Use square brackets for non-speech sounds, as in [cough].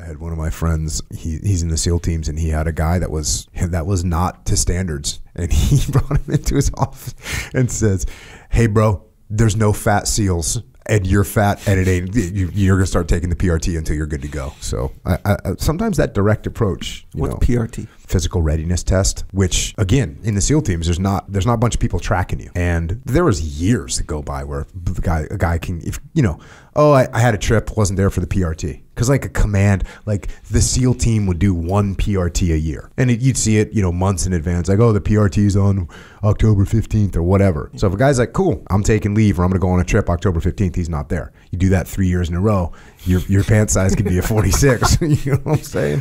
I had one of my friends. He, he's in the SEAL teams, and he had a guy that was that was not to standards, and [laughs] he brought him into his office and says, "Hey, bro, there's no fat SEAls." And you're fat, and it ain't. You, you're gonna start taking the PRT until you're good to go. So, I, I, sometimes that direct approach. You What's know, PRT? physical readiness test, which again in the SEAL teams, there's not there's not a bunch of people tracking you, and there was years that go by where the guy a guy can if you know oh I, I had a trip wasn't there for the PRT because like a command like the SEAL team would do one PRT a year, and it, you'd see it you know months in advance like oh the PRT is on October 15th or whatever. So if a guy's like cool I'm taking leave or I'm gonna go on a trip October 15th he's not there. You do that three years in a row, your your pant size could be a 46. [laughs] you know what I'm saying?